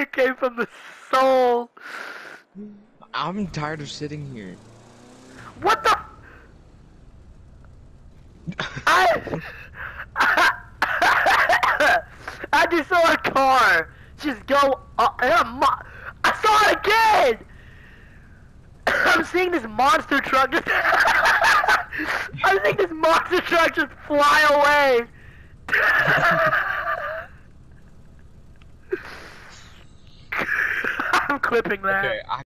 it came from the soul. I'm tired of sitting here. What the? I, I just saw a car just go up, and mo- I saw it again. I'm seeing this monster truck just. I'm seeing this monster truck just fly away. I'm clipping that. Okay, I